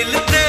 दिल ते